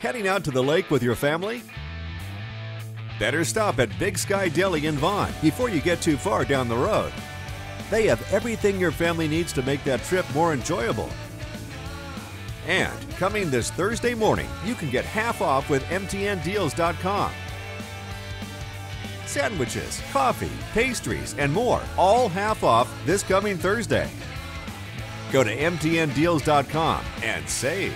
Heading out to the lake with your family? Better stop at Big Sky Deli in Vaughn before you get too far down the road. They have everything your family needs to make that trip more enjoyable. And coming this Thursday morning, you can get half off with MTNDeals.com. Sandwiches, coffee, pastries, and more, all half off this coming Thursday. Go to MTNDeals.com and save.